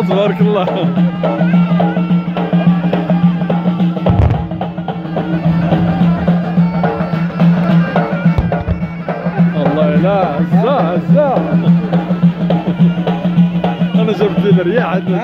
آه، تبارك الله. الله لا هزاه هزاه أنا جبت لي الرياح عندنا